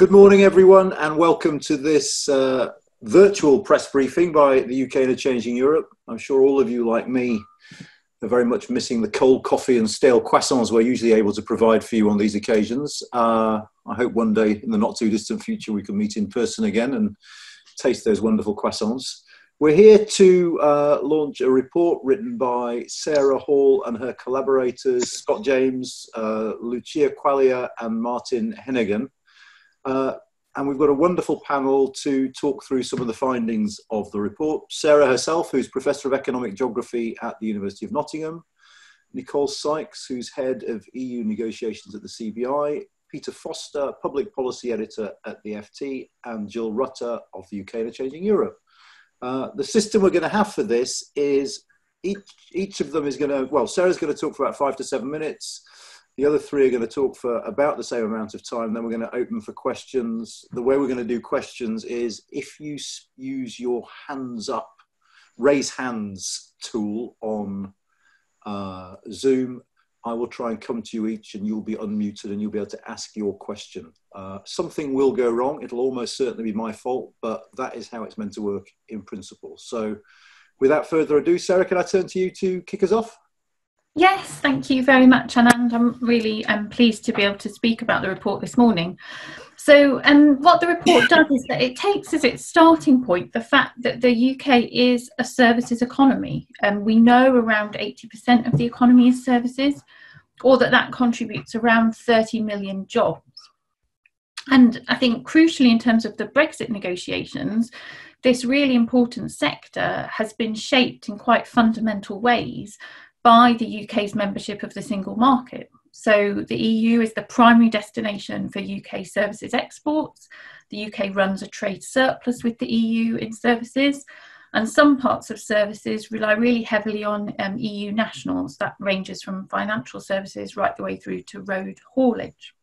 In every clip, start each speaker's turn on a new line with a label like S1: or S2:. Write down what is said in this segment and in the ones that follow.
S1: Good morning, everyone, and welcome to this uh, virtual press briefing by the UK in a Changing Europe. I'm sure all of you, like me, are very much missing the cold coffee and stale croissants we're usually able to provide for you on these occasions. Uh, I hope one day in the not too distant future we can meet in person again and taste those wonderful croissants. We're here to uh, launch a report written by Sarah Hall and her collaborators, Scott James, uh, Lucia Quaglia, and Martin Heneghan. Uh, and we've got a wonderful panel to talk through some of the findings of the report. Sarah herself, who's Professor of Economic Geography at the University of Nottingham, Nicole Sykes, who's Head of EU Negotiations at the CBI, Peter Foster, Public Policy Editor at the FT, and Jill Rutter of the UK in a Changing Europe. Uh, the system we're going to have for this is each, each of them is going to, well, Sarah's going to talk for about five to seven minutes. The other three are going to talk for about the same amount of time. Then we're going to open for questions. The way we're going to do questions is if you use your hands up, raise hands tool on uh, Zoom, I will try and come to you each and you'll be unmuted and you'll be able to ask your question. Uh, something will go wrong. It'll almost certainly be my fault, but that is how it's meant to work in principle. So without further ado, Sarah, can I turn to you to kick us off?
S2: Yes, thank you very much, Anand. I'm really um, pleased to be able to speak about the report this morning. So, um, what the report does is that it takes as its starting point the fact that the UK is a services economy. And um, we know around 80% of the economy is services, or that that contributes around 30 million jobs. And I think crucially, in terms of the Brexit negotiations, this really important sector has been shaped in quite fundamental ways by the UK's membership of the single market. So the EU is the primary destination for UK services exports. The UK runs a trade surplus with the EU in services, and some parts of services rely really heavily on um, EU nationals. That ranges from financial services right the way through to road haulage.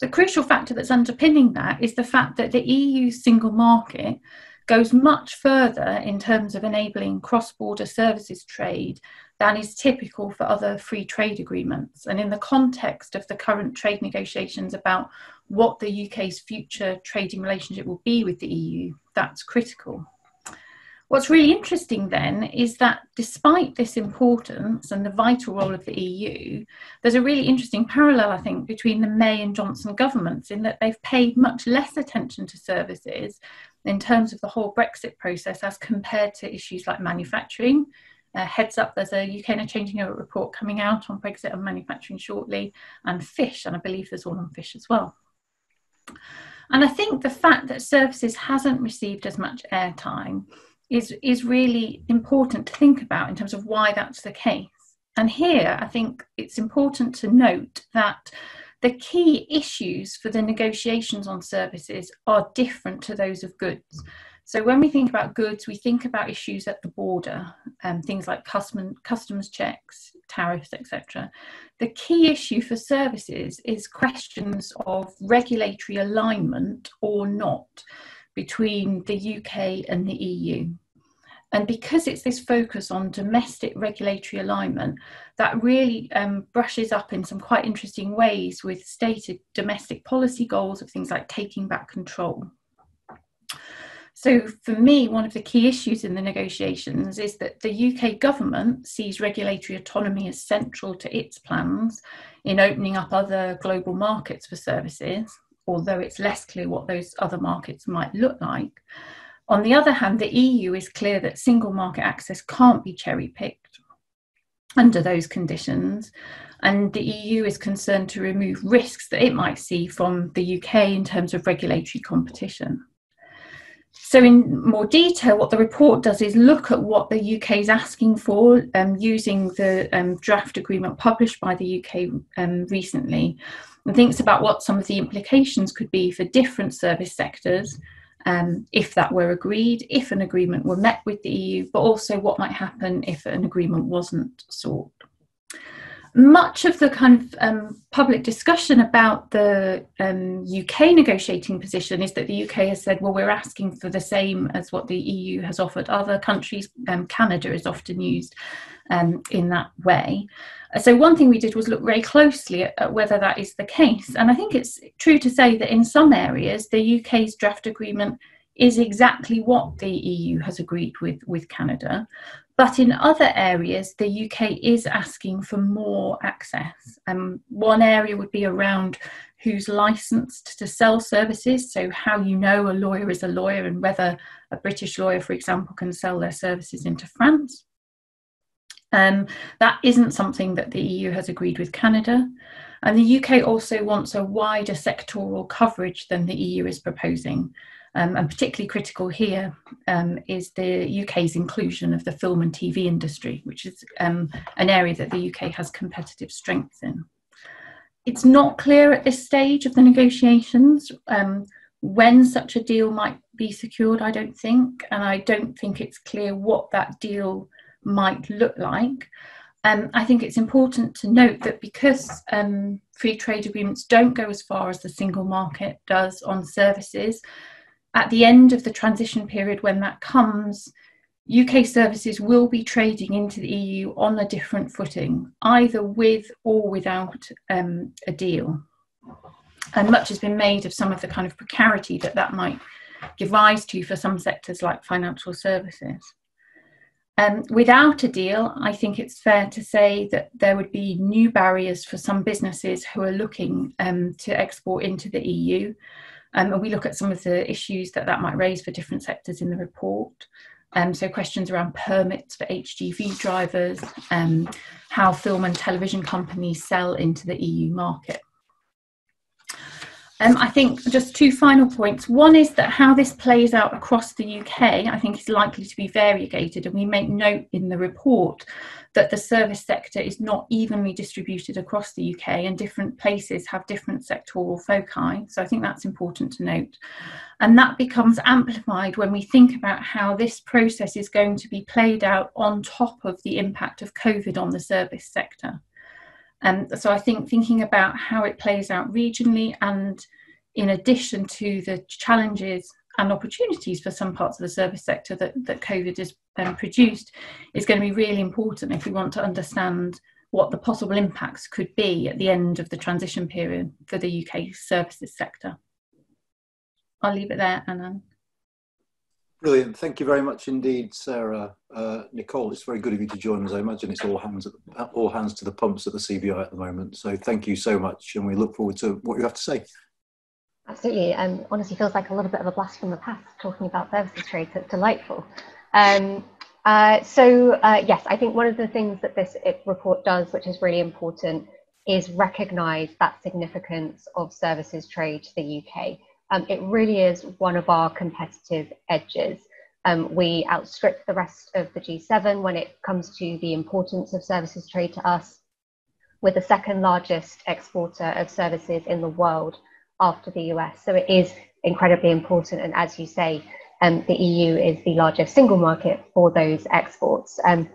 S2: The crucial factor that's underpinning that is the fact that the EU single market goes much further in terms of enabling cross border services trade than is typical for other free trade agreements. And in the context of the current trade negotiations about what the UK's future trading relationship will be with the EU, that's critical. What's really interesting then is that despite this importance and the vital role of the EU, there's a really interesting parallel, I think, between the May and Johnson governments in that they've paid much less attention to services in terms of the whole Brexit process as compared to issues like manufacturing. Uh, heads up, there's a UK Changing Europe report coming out on Brexit and manufacturing shortly, and fish, and I believe there's one on fish as well. And I think the fact that services hasn't received as much airtime is, is really important to think about in terms of why that's the case. And here, I think it's important to note that the key issues for the negotiations on services are different to those of goods. So when we think about goods, we think about issues at the border, um, things like custom, customs checks, tariffs, etc. The key issue for services is questions of regulatory alignment or not between the UK and the EU. And because it's this focus on domestic regulatory alignment, that really um, brushes up in some quite interesting ways with stated domestic policy goals of things like taking back control. So, for me, one of the key issues in the negotiations is that the UK government sees regulatory autonomy as central to its plans in opening up other global markets for services, although it's less clear what those other markets might look like. On the other hand, the EU is clear that single market access can't be cherry picked under those conditions. And the EU is concerned to remove risks that it might see from the UK in terms of regulatory competition. So, in more detail, what the report does is look at what the UK is asking for um, using the um, draft agreement published by the UK um, recently and thinks about what some of the implications could be for different service sectors um, if that were agreed, if an agreement were met with the EU, but also what might happen if an agreement wasn't sought. Much of the kind of um, public discussion about the um, UK negotiating position is that the UK has said, well, we're asking for the same as what the EU has offered other countries. Um, Canada is often used um, in that way. So, one thing we did was look very closely at, at, whether that is the case. And I think it's true to say that in some areas, the UK's draft agreement is exactly what the EU has agreed with, with Canada. But in other areas, the UK is asking for more access. Um, one area would be around who's licensed to sell services, so how you know a lawyer is a lawyer and whether a British lawyer, for example, can sell their services into France. Um, that isn't something that the EU has agreed with Canada. And the UK also wants a wider sectoral coverage than the EU is proposing. Um, and particularly critical here um, is the UK's inclusion of the film and TV industry, which is um, an area that the UK has competitive strengths in. It's not clear at this stage of the negotiations um, when such a deal might be secured, I don't think, and I don't think it's clear what that deal might look like. Um, I think it's important to note that because um, free trade agreements don't go as far as the single market does on services, at the end of the transition period, when that comes, UK services will be trading into the EU on a different footing, either with or without um, a deal. And much has been made of some of the kind of precarity that that might give rise to for some sectors like financial services. Um, without a deal, I think it's fair to say that there would be new barriers for some businesses who are looking um, to export into the EU. Um, and we look at some of the issues that that might raise for different sectors in the report. Um, so questions around permits for HGV drivers, um, how film and television companies sell into the EU market. Um, I think just two final points. One is that how this plays out across the UK, I think is likely to be variegated, and we make note in the report that the service sector is not evenly distributed across the UK, and different places have different sectoral foci. So I think that's important to note. And that becomes amplified when we think about how this process is going to be played out on top of the impact of COVID on the service sector. Um, so I think thinking about how it plays out regionally and in addition to the challenges and opportunities for some parts of the service sector that, that COVID has um, produced is going to be really important if we want to understand what the possible impacts could be at the end of the transition period for the UK services sector. I'll leave it there, Anand.
S1: Brilliant. Thank you very much indeed, Sarah. Uh, Nicole, it's very good of you to join us. I imagine it's all hands the, all hands to the pumps at the CBI at the moment. So thank you so much, and we look forward to what you have to say.
S3: Absolutely. Um, honestly, feels like a little bit of a blast from the past talking about services trade. It's delightful. Um, uh, so uh, yes, I think one of the things that this report does, which is really important, is recognise that significance of services trade to the UK. Um, it really is one of our competitive edges. Um, we outstrip the rest of the G7 when it comes to the importance of services trade to us. We're the second largest exporter of services in the world after the US. So it is incredibly important. And as you say, um, the EU is the largest single market for those exports. Um,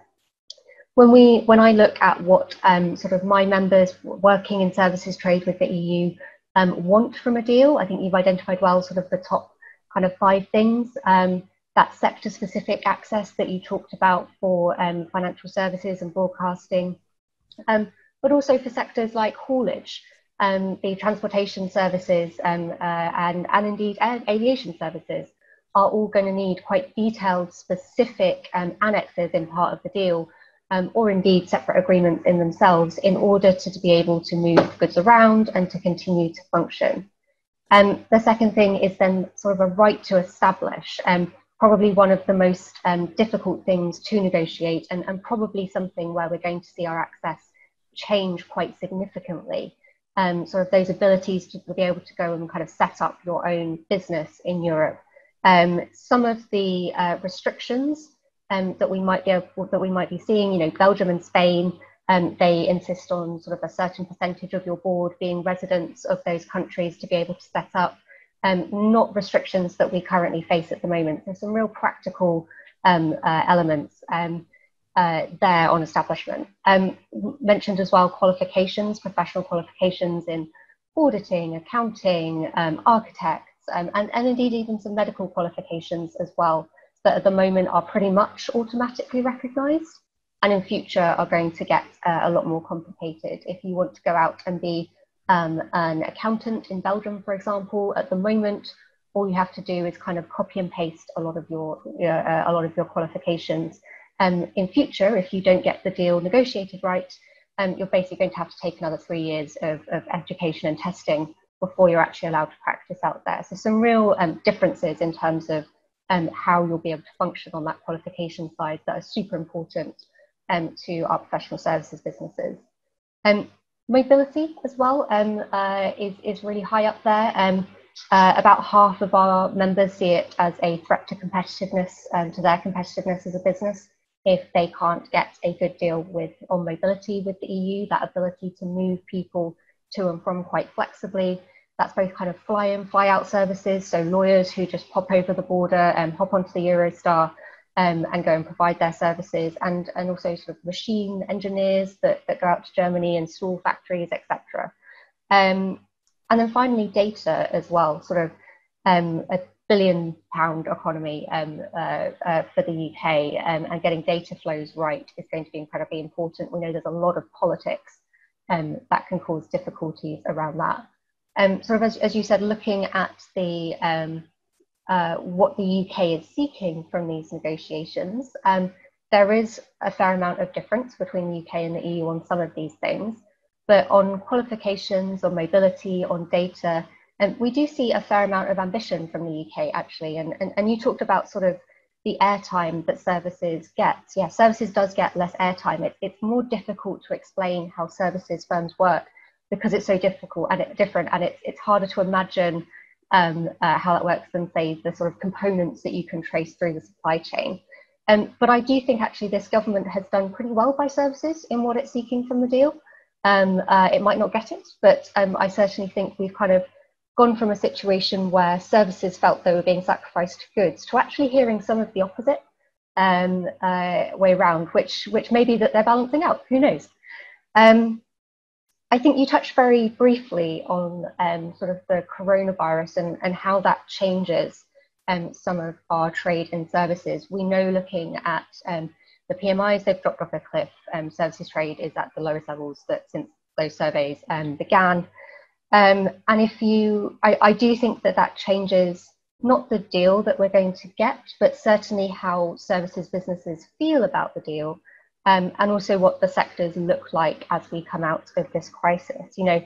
S3: when we, when I look at what um, sort of my members working in services trade with the EU um, want from a deal. I think you've identified well sort of the top kind of five things. Um, that sector specific access that you talked about for um, financial services and broadcasting, um, but also for sectors like haulage, um, the transportation services, um, uh, and, and indeed aviation services are all going to need quite detailed, specific annexes in part of the deal um, or indeed separate agreements in themselves in order to, to, be able to move goods around and to continue to function. Um, the second thing is then sort of a right to establish, um, probably one of the most um, difficult things to negotiate and, and, probably something where we're going to see our access change quite significantly. Um, sort of those abilities to be able to go and kind of set up your own business in Europe. Um, some of the uh, restrictions um, that we might be able, that we might be seeing. You know, Belgium and Spain, um, they insist on sort of a certain percentage of your board being residents of those countries to be able to set up. Um, not restrictions that we currently face at the moment. There's some real practical um, uh, elements um, uh, there on establishment. Um, mentioned as well qualifications, professional qualifications in auditing, accounting, architects, and, and indeed even some medical qualifications as well that at the moment are pretty much automatically recognised. and in future are going to get uh, a lot more complicated. If you want to go out and be um, an accountant in Belgium, for example, at the moment, all you have to do is kind of copy and paste a lot of your uh, a lot of your qualifications. Um, in future, if you don't get the deal negotiated right, um, you're basically going to have to take another three years of, of education and testing before you're actually allowed to practice out there. So some real um, differences in terms of um, how you'll be able to function on that qualification side that are super important um, to our professional services businesses. Um, mobility as well um, uh, is, is really high up there. Um, uh, about half of our members see it as a threat to competitiveness, um, to their competitiveness as a business, if they can't get a good deal with on mobility with the EU, that ability to move people to and from quite flexibly. That's both kind of fly in, fly out services, so lawyers who just pop over the border and hop onto the Eurostar um, and go and provide their services, and, and also sort of machine engineers that, that go out to Germany, and install factories, etc. Um, and then finally, data as well, sort of um, a billion pound economy um, uh, uh, for the UK, um, and getting data flows right is going to be incredibly important. We know there's a lot of politics um, that can cause difficulties around that. Um, sort of as, as you said, looking at the um, uh, what the UK is seeking from these negotiations, um, there is a fair amount of difference between the UK and the EU on some of these things. But on qualifications, on mobility, on data, and um, we do see a fair amount of ambition from the UK actually. And, and, and you talked about sort of the airtime that services get. Yeah, services does get less airtime. It, it's more difficult to explain how services firms work because it's so difficult and it's different and it's, it's harder to imagine um, uh, how that works than say the sort of components that you can trace through the supply chain. Um, but I do think actually this government has done pretty well by services in what it's seeking from the deal. Um, uh, it might not get it, but um, I certainly think we've kind of gone from a situation where services felt they were being sacrificed to goods to actually hearing some of the opposite um, uh, way around, which which may be that they're balancing out. Who knows? Um, I think you touched very briefly on um, sort of the coronavirus and, and how that changes um, some of our trade and services. We know looking at um, the PMIs, they've dropped off a cliff. Um, services trade is at the lowest levels that since those surveys um, began. Um, and if you, I, I do think that that changes not the deal that we're going to get, but certainly how services businesses feel about the deal um, and also what the sectors look like as we come out of this crisis. You know,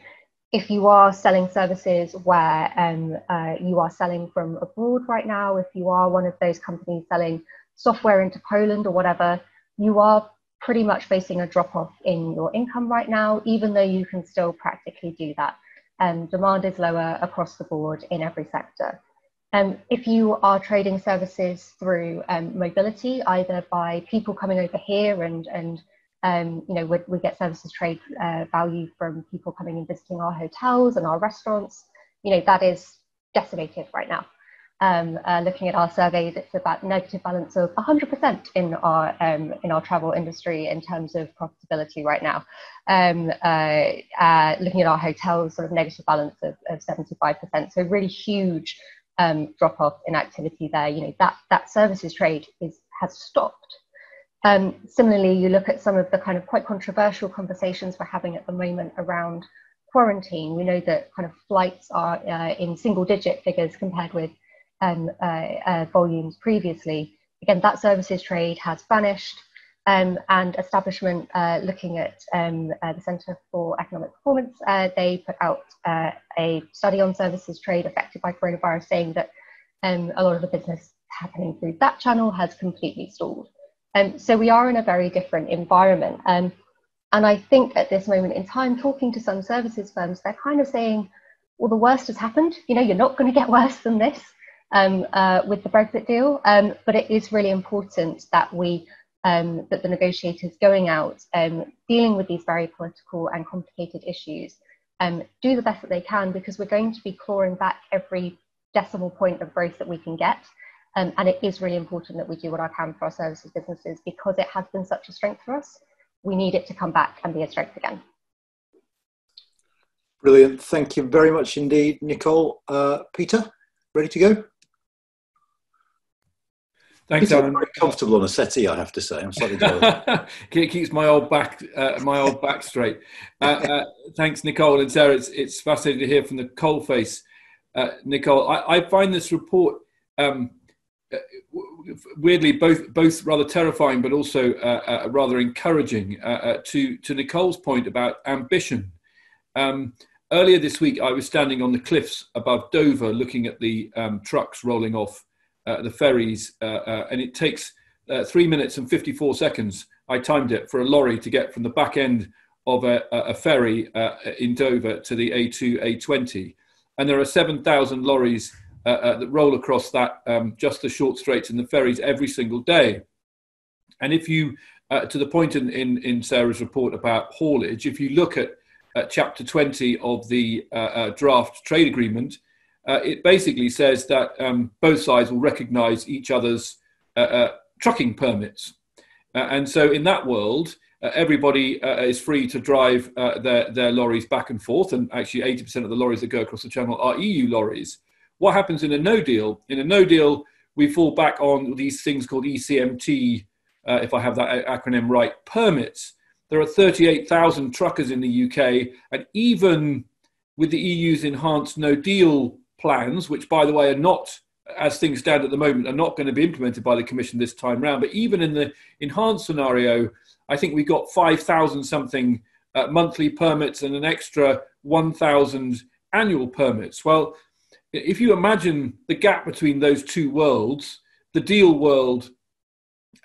S3: if you are selling services where um, uh, you are selling from abroad right now, if you are one of those companies selling software into Poland or whatever, you are pretty much facing a drop off in your income right now, even though you can still practically do that. Um, demand is lower across the board in every sector. Um, if you are trading services through um, mobility, either by people coming over here and, and um, you know, we, we, get services trade uh, value from people coming and visiting our hotels and our restaurants, you know, that is decimated right now. Um, uh, looking at our surveys, it's about negative balance of 100% in our um, in our travel industry in terms of profitability right now. Um, uh, uh, looking at our hotels, sort of negative balance of, of 75%. So really huge um, drop off in activity there, you know, that, that services trade is, has stopped. Um, similarly, you look at some of the kind of quite controversial conversations we're having at the moment around quarantine. We know that kind of flights are uh, in single digit figures compared with um, uh, uh, volumes previously. Again, that services trade has vanished um, and establishment uh, looking at um, uh, the Centre for Economic Performance, uh, they put out uh, a study on services trade affected by coronavirus, saying that um, a lot of the business happening through that channel has completely stalled. Um, so we are in a very different environment. Um, and I think at this moment in time, talking to some services firms, they're kind of saying, well, the worst has happened. You know, you're not going to get worse than this um, uh, with the Brexit deal. but it is really important that we um, that the negotiators going out, um, dealing with these very political and complicated issues, um, do the best that they can because we're going to be clawing back every decimal point of growth that we can get. Um, and it is really important that we do what I can for our services businesses because it has been such a strength for us. We need it to come back and be a strength again.
S1: Brilliant. Thank you very much indeed, Nicole. Uh, Peter, ready to go? Thanks, Alan. Very comfortable on a settee, I have to say. I'm slightly
S4: it keeps my old back, uh, my old back straight. Uh, uh, thanks, Nicole and Sarah. It's, it's fascinating to hear from the coalface, uh, Nicole. I, I, find this report um, uh, weirdly both both rather terrifying, but also uh, rather encouraging. to to Nicole's point about ambition. Um, earlier this week, I was standing on the cliffs above Dover, looking at the um, trucks rolling off uh, the ferries, uh, uh, and it takes three minutes and 54 seconds. I timed it for a lorry to get from the back end of a, a ferry in Dover to the A2, A20. And there are 7,000 lorries that roll across that um, just the short straits and the ferries every single day. And if you, uh, to the point in, in, in, Sarah's report about haulage, if you look at, at chapter 20 of the uh, uh, draft trade agreement, uh, it basically says that um, both sides will recognize each other's uh, uh, trucking permits. Uh, and so, in that world, uh, everybody uh, is free to drive their, their lorries back and forth. And actually, 80% of the lorries that go across the channel are EU lorries. What happens in a no deal? In a no deal, we fall back on these things called ECMT, if I have that acronym right, permits. There are 38,000 truckers in the UK, and even with the EU's enhanced no deal plans, which, by the way, are not, as things stand at the moment, are not going to be implemented by the Commission this time round. But even in the enhanced scenario, I think we got 5,000 something uh, monthly permits and an extra 1,000 annual permits. Well, if you imagine the gap between those two worlds, the deal world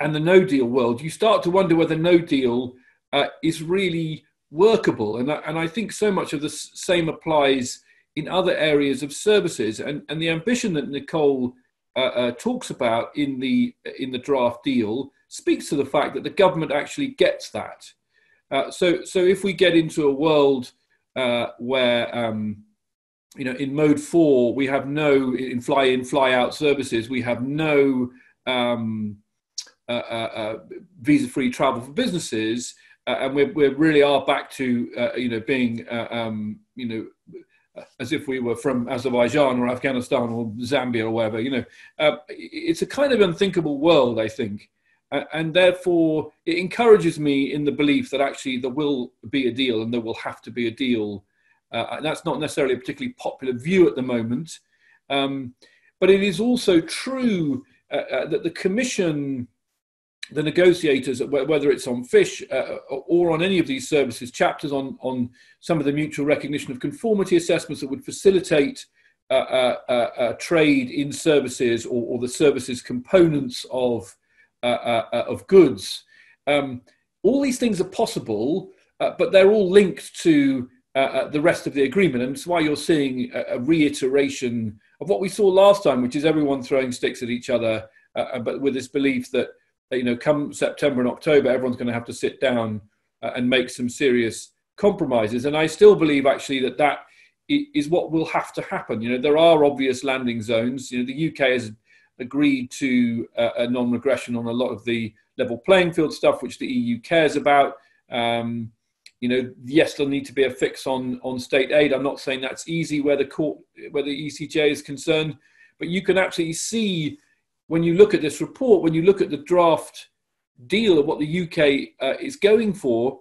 S4: and the no deal world, you start to wonder whether no deal uh, is really workable. And, and I think so much of the same applies in other areas of services. And, and the ambition that Nicole uh, uh, talks about in the, in the draft deal speaks to the fact that the government actually gets that. Uh, so, so if we get into a world uh, where, um, you know, in mode four, we have no, in fly in, fly out services, we have no um, uh, uh, visa free travel for businesses. and we we really are back to, you know, being, um, you know, as if we were from Azerbaijan or Afghanistan or Zambia or wherever. You know, uh, it's a kind of unthinkable world, I think, and therefore it encourages me in the belief that actually there will be a deal and there will have to be a deal. Uh, that's not necessarily a particularly popular view at the moment, um, but it is also true uh, uh, that the Commission the negotiators, whether it's on fish uh, or on any of these services, chapters on, on some of the mutual recognition of conformity assessments that would facilitate uh, uh, uh, uh trade in services or, or, the services components of, uh, of goods. Um, all these things are possible, but they're all linked to the rest of the agreement. And it's why you're seeing a, a, reiteration of what we saw last time, which is everyone throwing sticks at each other, but with this belief that you know, come September and October, everyone's going to have to sit down uh, and make some serious compromises. And I still believe actually that that is what will have to happen. You know, there are obvious landing zones. You know, the UK has agreed to uh, a non-regression on a lot of the level playing field stuff, which the EU cares about. Um, you know, yes, there'll need to be a fix on on state aid. I'm not saying that's easy where the court, where the ECJ is concerned, but you can absolutely see when you look at this report, when you look at the draft deal of what the UK uh, is going for,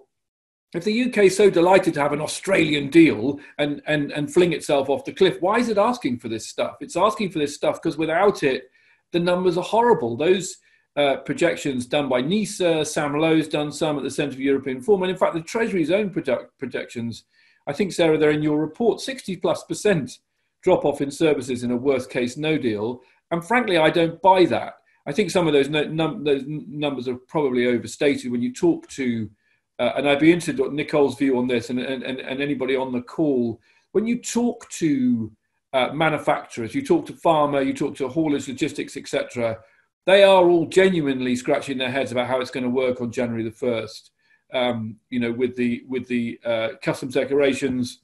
S4: if the UK is so delighted to have an Australian deal and, and, and fling itself off the cliff, why is it asking for this stuff? It's asking for this stuff because without it, the numbers are horrible. Those uh, projections done by NIESR, Sam Lowe's done some at the Centre for European Reform, and in fact, the Treasury's own project- projections, I think, Sarah, they're in your report, 60 plus percent drop off in services in a worst case no deal. And frankly, I don't buy that. I think some of those, num- those numbers are probably overstated when you talk to, uh, and I'd be interested in Nicole's view on this and, and, and anybody on the call. When you talk to uh, manufacturers, you talk to pharma, you talk to haulage, logistics, etc., they are all genuinely scratching their heads about how it's going to work on January the first. Um, you know, with the with the uh, customs declarations,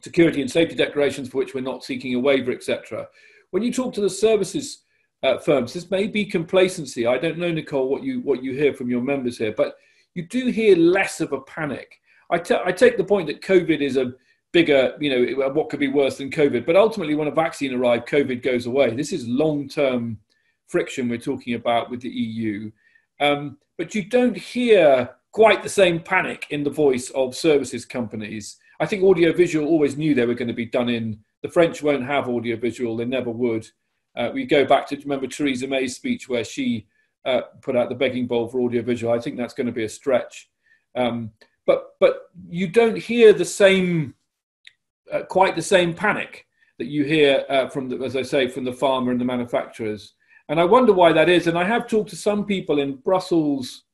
S4: security and safety declarations for which we're not seeking a waiver, etc. When you talk to the services uh, firms, this may be complacency. I don't know, Nicole, what you what you hear from your members here, but you do hear less of a panic. I, t- I take the point that COVID is a bigger, you know, what could be worse than COVID, but ultimately, when a vaccine arrives, COVID goes away. This is long term friction we're talking about with the EU. Um, but you don't hear quite the same panic in the voice of services companies. I think audiovisual always knew they were going to be done in. The French won't have audiovisual, they never would. Uh, we go back to remember Theresa May's speech where she uh, put out the begging bowl for audiovisual. I think that's going to be a stretch. Um, but but you don't hear the same, uh, quite the same panic that you hear uh, from, the, as I say, from the pharma and the manufacturers. And I wonder why that is. And I have talked to some people in Brussels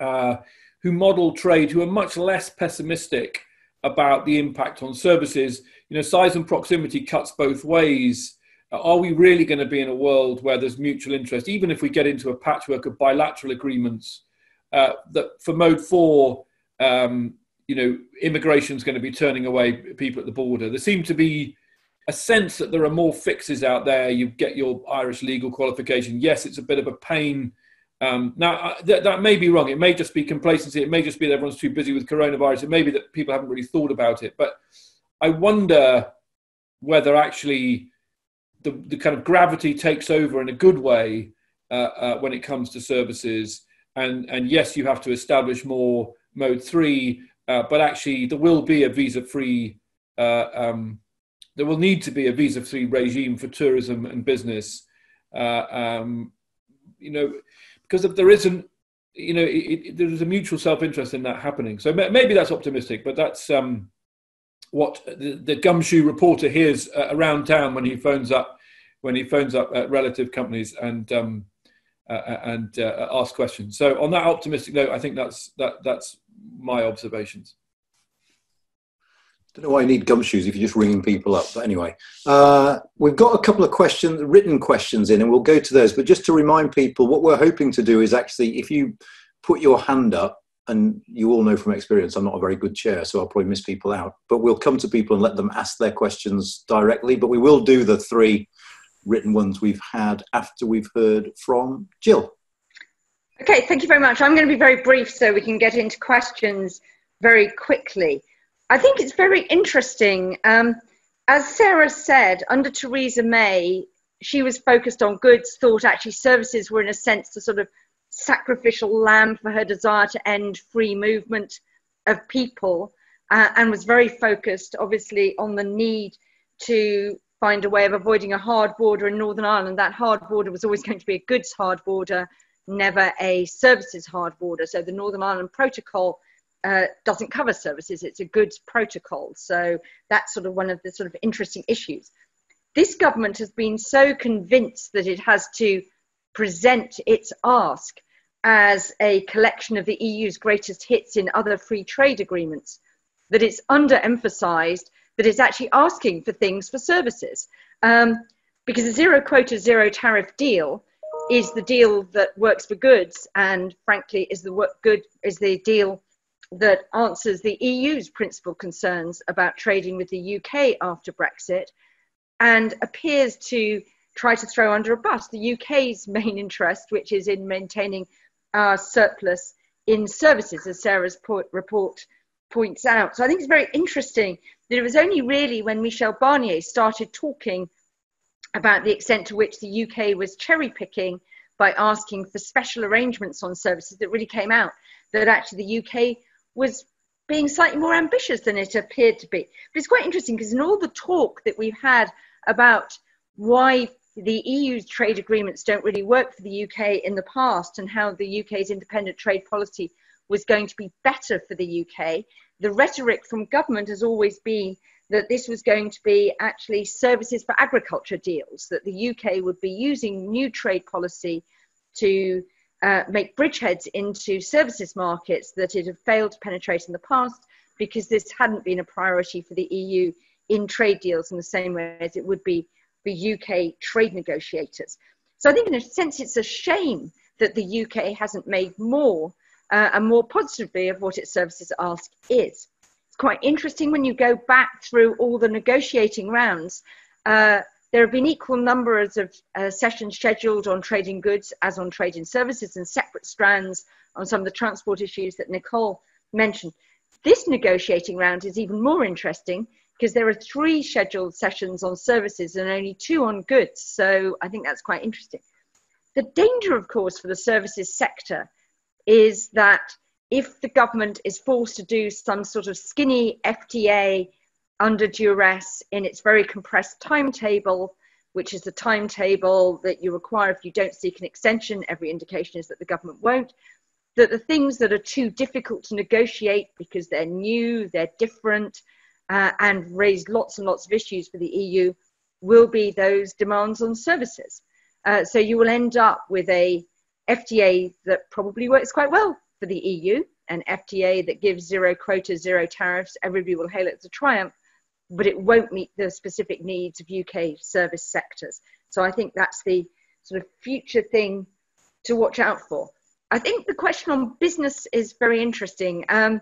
S4: uh, who model trade who are much less pessimistic about the impact on services. You know, size and proximity cuts both ways. Are we really going to be in a world where there's mutual interest, even if we get into a patchwork of bilateral agreements? Uh, that for mode four, um, you know, immigration is going to be turning away people at the border. There seem to be a sense that there are more fixes out there. You get your Irish legal qualification. Yes, it's a bit of a pain. Um, now, uh, th- that may be wrong. It may just be complacency. It may just be that everyone's too busy with coronavirus. It may be that people haven't really thought about it. But I wonder whether actually the, the kind of gravity takes over in a good way uh, uh, when it comes to services. And, and yes, you have to establish more mode three, uh, but actually there will be a visa free uh, um, there will need to be a visa-free regime for tourism and business. Uh, um, you know, because if there isn't, you know, it, it, there's a mutual self-interest in that happening. So maybe that's optimistic, but that's um, what the, the, gumshoe reporter hears uh, around town when he phones up when he phones up uh, relative companies and um, uh, uh, and uh, asks questions. So on that optimistic note, I think that's that that's my observations.
S1: Don't know why you need gumshoes if you're just ringing people up. But anyway, uh, we've got a couple of questions, written questions in, and we'll go to those. But just to remind people, what we're hoping to do is actually, if you put your hand up, and you all know from experience, I'm not a very good chair, so I'll probably miss people out. But we'll come to people and let them ask their questions directly. But we will do the three written ones we've had after we've heard from Jill.
S5: Okay, thank you very much. I'm going to be very brief so we can get into questions very quickly. I think it's very interesting. Um, as Sarah said, under Theresa May, she was focused on goods, thought actually services were, in a sense, the sort of sacrificial lamb for her desire to end free movement of people, uh, and was very focused, obviously, on the need to find a way of avoiding a hard border in Northern Ireland. That hard border was always going to be a goods hard border, never a services hard border. So the Northern Ireland Protocol uh, doesn't cover services, it's a goods protocol. So that's sort of one of the sort of interesting issues. This government has been so convinced that it has to present its ask as a collection of the EU's greatest hits in other free trade agreements that it's underemphasized that it's actually asking for things for services. Um, because a zero quota, zero tariff deal is the deal that works for goods, and frankly, is the good is the deal that answers the EU's principal concerns about trading with the UK after Brexit and appears to try to throw under a bus the UK's main interest, which is in maintaining our surplus in services, as Sarah's report points out. So I think it's very interesting that it was only really when Michel Barnier started talking about the extent to which the UK was cherry picking by asking for special arrangements on services that really came out that actually the UK was being slightly more ambitious than it appeared to be. But it's quite interesting because in all the talk that we've had about why the EU's trade agreements don't really work for the UK in the past and how the UK's independent trade policy was going to be better for the UK, the rhetoric from government has always been that this was going to be actually services for agriculture deals, that the UK would be using new trade policy to uh, make bridgeheads into services markets that it had failed to penetrate in the past because this hadn't been a priority for the EU in trade deals in the same way as it would be for UK trade negotiators. So I think, in a sense, it's a shame that the UK hasn't made more uh, and more positively of what its services ask is. It's quite interesting when you go back through all the negotiating rounds. Uh, there have been equal numbers of uh, sessions scheduled on trading goods as on trading services and separate strands on some of the transport issues that Nicole mentioned. This negotiating round is even more interesting because there are three scheduled sessions on services and only two on goods. So I think that's quite interesting. the danger, of course, for the services sector is that if the government is forced to do some sort of skinny FTA under duress in its very compressed timetable, which is the timetable that you require if you don't seek an extension, every indication is that the government won't, that the things that are too difficult to negotiate because they're new, they're different, uh, and raise lots and lots of issues for the EU will be those demands on services. Uh, so you will end up with a FTA that probably works quite well for the EU, an FTA that gives zero quotas, zero tariffs. Everybody will hail it as a triumph, but it won't meet the specific needs of UK service sectors. So I think that's the sort of future thing to watch out for. I think the question on business is very interesting. Um,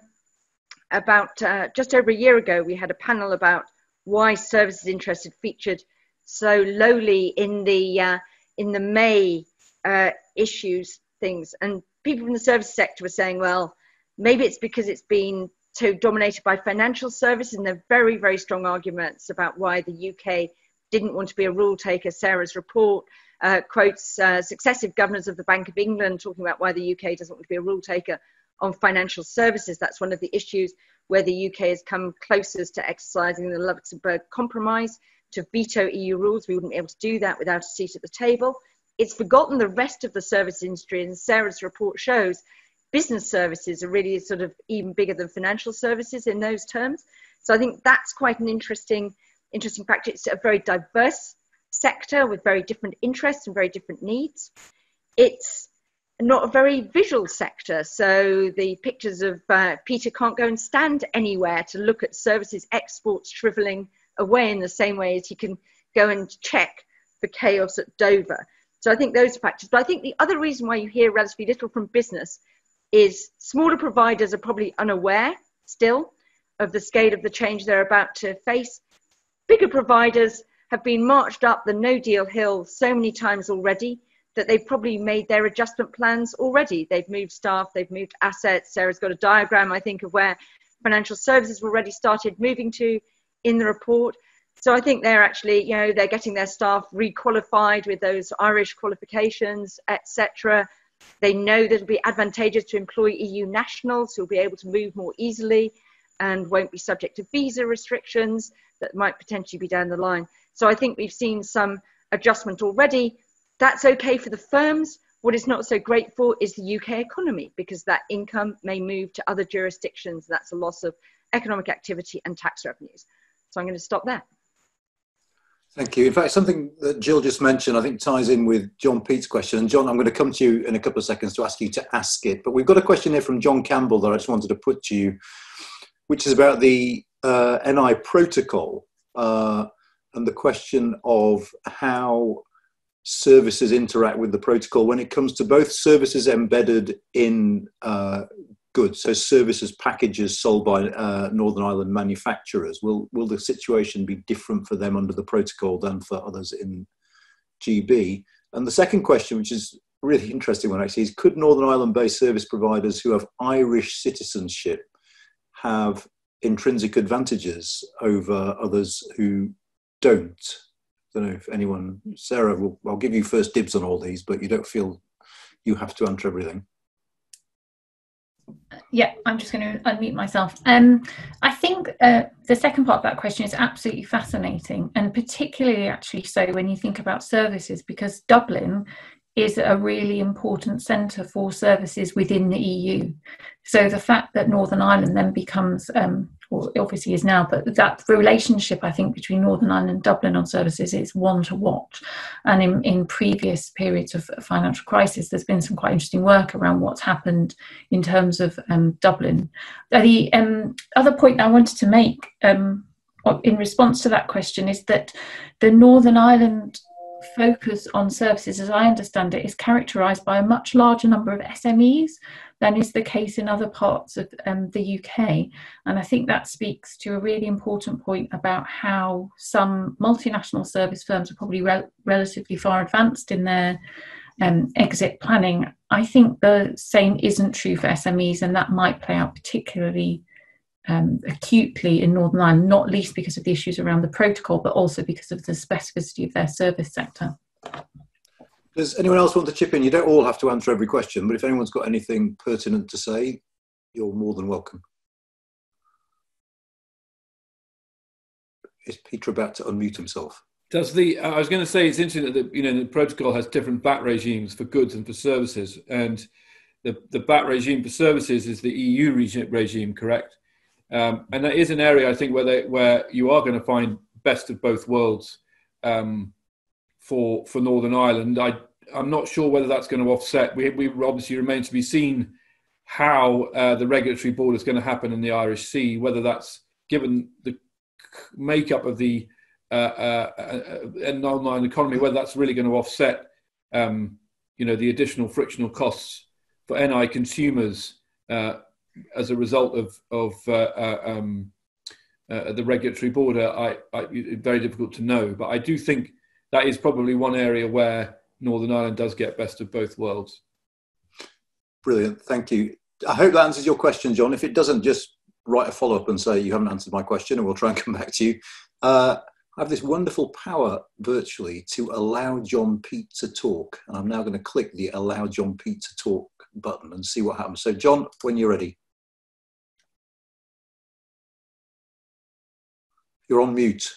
S5: about uh, just over a year ago, we had a panel about why services interested featured so lowly in the uh, in the May uh, issues things, and people from the service sector were saying, well, maybe it's because it's been so dominated by financial services, and they're very very strong arguments about why the UK didn't want to be a rule taker. Sarah's report uh, quotes uh, successive governors of the Bank of England talking about why the UK doesn't want to be a rule taker on financial services. That's one of the issues where the UK has come closest to exercising the Luxembourg Compromise to veto EU rules. We wouldn't be able to do that without a seat at the table. It's forgotten the rest of the service industry, and Sarah's report shows business services are really sort of even bigger than financial services in those terms. So I think that's quite an interesting, interesting fact. It's a very diverse sector with very different interests and very different needs. It's not a very visual sector. So the pictures of uh, Peter can't go and stand anywhere to look at services exports shriveling away in the same way as he can go and check for chaos at Dover. So I think those are factors. But I think the other reason why you hear relatively little from business is smaller providers are probably unaware still of the scale of the change they're about to face. Bigger providers have been marched up the no deal hill so many times already that they've probably made their adjustment plans already. They've moved staff, they've moved assets. Sarah's got a diagram, I think, of where financial services already started moving to in the report. So I think they're actually, you know, they're getting their staff requalified with those Irish qualifications, etc. They know that it'll be advantageous to employ EU nationals who'll be able to move more easily and won't be subject to visa restrictions that might potentially be down the line. So I think we've seen some adjustment already. That's okay for the firms. What is not so great for is the UK economy because that income may move to other jurisdictions. That's a loss of economic activity and tax revenues. So I'm going to stop there.
S1: Thank you. In fact, something that Jill just mentioned, I think ties in with John Peet's question. And John, I'm going to come to you in a couple of seconds to ask you to ask it. But we've got a question here from John Campbell that I just wanted to put to you, which is about the uh, NI protocol uh, and the question of how services interact with the protocol when it comes to both services embedded in uh, goods, so services packages sold by uh, Northern Ireland manufacturers. Will will the situation be different for them under the protocol than for others in GB? And the second question, which is really interesting one actually, is could Northern Ireland-based service providers who have Irish citizenship have intrinsic advantages over others who don't? I don't know if anyone, Sarah, will, I'll give you first dibs on all these, but you don't feel you have to answer everything
S2: yeah, I'm just going to unmute myself. Um, I think uh, the second part of that question is absolutely fascinating, and particularly actually so when you think about services, because Dublin is a really important centre for services within the EU. So the fact that Northern Ireland then becomes um, obviously is now, but that relationship I think between Northern Ireland and Dublin on services is one to watch. And in, in previous periods of financial crisis, there's been some quite interesting work around what's happened in terms of um, Dublin. The um, other point I wanted to make um, in response to that question is that the Northern Ireland focus on services, as I understand it, is characterised by a much larger number of SMEs than is the case in other parts of um, the UK. And I think that speaks to a really important point about how some multinational service firms are probably relatively far advanced in their um, exit planning. I think the same isn't true for SMEs, and that might play out particularly um, acutely in Northern Ireland, not least because of the issues around the protocol, but also because of the specificity of their service sector.
S1: Does anyone else want to chip in? You don't all have to answer every question, but if anyone's got anything pertinent to say, you're more than welcome. Is Peter about to unmute himself?
S4: Does the I was going to say it's interesting that the, you know the protocol has different VAT regimes for goods and for services, and the the VAT regime for services is the EU regime, correct? Um, and that is an area I think where they, where you are going to find best of both worlds um, for for Northern Ireland. I I'm not sure whether that's going to offset. We we obviously remain to be seen how uh, the regulatory board is going to happen in the Irish Sea. Whether that's given the makeup of the uh, uh, uh, online economy, whether that's really going to offset, um, you know, the additional frictional costs for NI consumers uh, as a result of of uh, uh, um, the regulatory border. I, I, very difficult to know, but I do think that is probably one area where Northern Ireland does get best of both worlds.
S1: Brilliant, thank you. I hope that answers your question, John. If it doesn't, just write a follow up and say you haven't answered my question, and we'll try and come back to you. Uh, I have this wonderful power virtually to allow John Peet to talk. And I'm now going to click the allow John Peet to talk button and see what happens. So, John, when you're ready. You're on mute.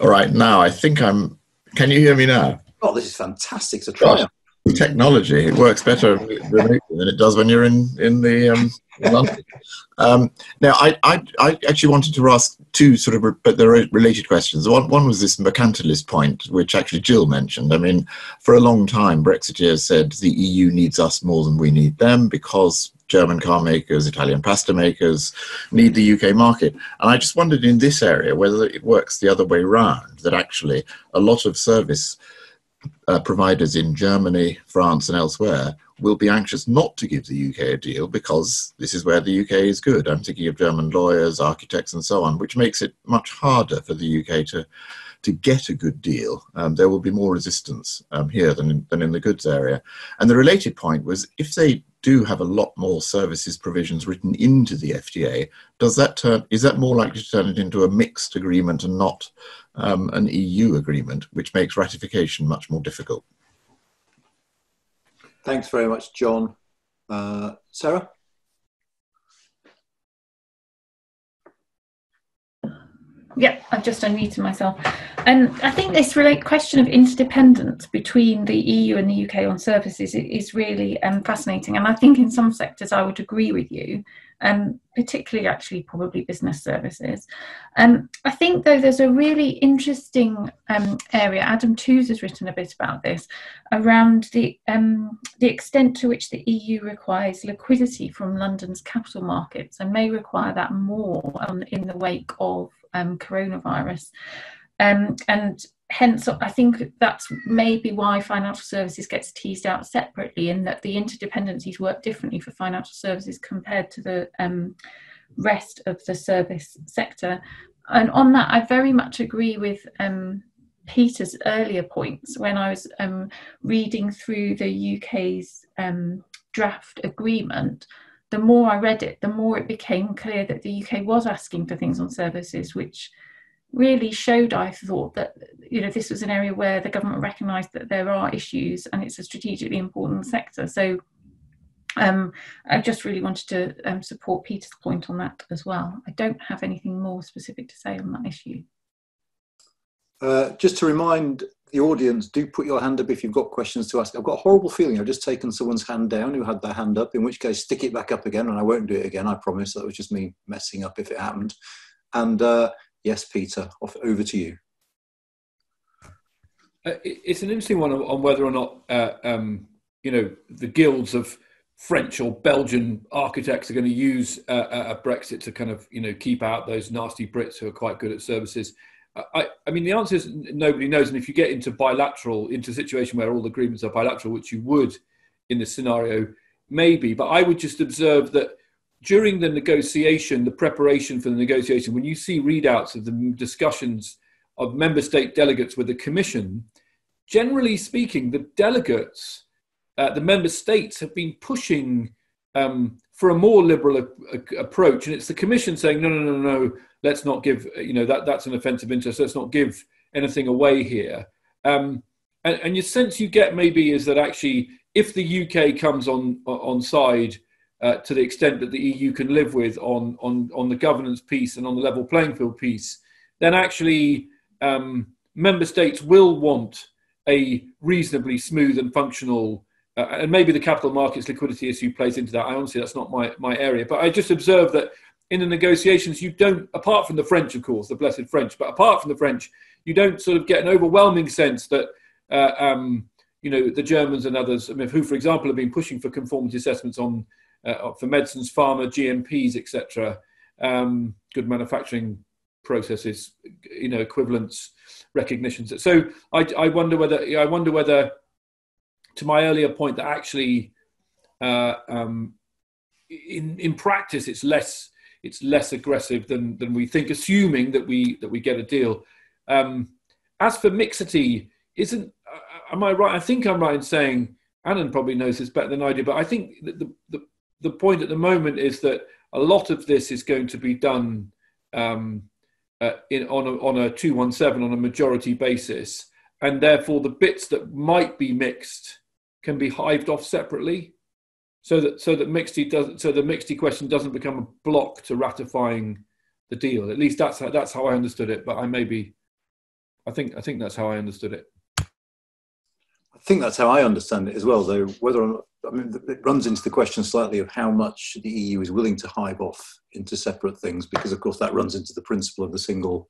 S6: All right, now I think I'm. Can you hear me now?
S1: Oh, this is fantastic. It's a triumph.
S6: Technology, it works better than it does when you're in, in the um, London. Um, now, I, I, I, actually wanted to ask two sort of, but they're related questions. One, one was this mercantilist point, which actually Jill mentioned. I mean, for a long time, Brexiteers said the EU needs us more than we need them because German car makers, Italian pasta makers need the UK market. And I just wondered in this area whether it works the other way around, that actually a lot of service uh, providers in Germany, France, and elsewhere will be anxious not to give the UK a deal because this is where the UK is good. I'm thinking of German lawyers, architects, and so on, which makes it much harder for the UK to to get a good deal. Um, there will be more resistance um, here than in, than in the goods area. And the related point was if they do have a lot more services provisions written into the FTA, does that turn is that more likely to turn it into a mixed agreement and not um, an EU agreement, which makes ratification much more difficult?
S1: Thanks very much, John. Uh, Sarah?
S2: Yeah, I've just unmuted myself. And I think this question of interdependence between the EU and the UK on services is really um, fascinating. And I think in some sectors I would agree with you um, particularly actually probably business services. Um, I think though there's a really interesting um, area, Adam Tooze has written a bit about this, around the, um, the extent to which the EU requires liquidity from London's capital markets and may require that more in the wake of um, coronavirus. Um, and hence i think that's maybe why financial services gets teased out separately in that the interdependencies work differently for financial services compared to the um, rest of the service sector and on that i very much agree with um, peter's earlier points when i was um, reading through the uk's um, draft agreement the more i read it the more it became clear that the uk was asking for things on services which really showed, I thought, that you know this was an area where the government recognised that there are issues and it's a strategically important sector. So um, I just really wanted to um, support Peter's point on that as well. I don't have anything more specific to say on that issue.
S1: Uh, just to remind the audience, do put your hand up if you've got questions to ask. I've got a horrible feeling I've just taken someone's hand down who had their hand up, in which case stick it back up again and I won't do it again, I promise. That was just me messing up if it happened. And uh, Yes, Peter, off, over to you.
S4: Uh, it's an interesting one on whether or not uh, um, you know the guilds of French or Belgian architects are going to use uh, a Brexit to kind of you know keep out those nasty Brits who are quite good at services. I, I mean, the answer is nobody knows. And if you get into bilateral, into a situation where all the agreements are bilateral, which you would in this scenario, maybe. But I would just observe that during the negotiation, the preparation for the negotiation, when you see readouts of the discussions of member state delegates with the Commission, generally speaking, the delegates, uh, the member states have been pushing um, for a more liberal a- a- approach, and it's the Commission saying, no, no, no, no, let's not give, you know, that that's an offensive interest. Let's not give anything away here. Um, and, and your sense you get maybe is that actually, if the UK comes on on side uh, to the extent that the EU can live with on on on the governance piece and on the level playing field piece, then actually um, member states will want a reasonably smooth and functional. Uh, and maybe the capital markets liquidity issue plays into that. I honestly, that's not my, my area. But I just observe that in the negotiations, you don't, apart from the French, of course, the blessed French, but apart from the French, you don't sort of get an overwhelming sense that uh, um, you know the Germans and others, I mean, who, for example, have been pushing for conformity assessments on uh, for medicines, pharma, GMPs, etc., um, good manufacturing processes, you know, equivalence recognitions. So I, I wonder whether I wonder whether, to my earlier point, that actually, uh, um, in in practice, it's less it's less aggressive than than we think, assuming that we that we get a deal. Um, as for mixity, isn't uh, am I right? I think I'm right in saying Anand probably knows this better than I do, but I think the, the the point at the moment is that a lot of this is going to be done um, uh, in on a, on a two one seven on a majority basis, and therefore the bits that might be mixed can be hived off separately, so that so that mixity does so the mixity question doesn't become a block to ratifying the deal. At least that's how, that's how I understood it, but I may be I think I think that's how I understood it.
S1: I think that's how I understand it as well. Though whether or not, I mean, it runs into the question slightly of how much the EU is willing to hive off into separate things, because of course that runs into the principle of the single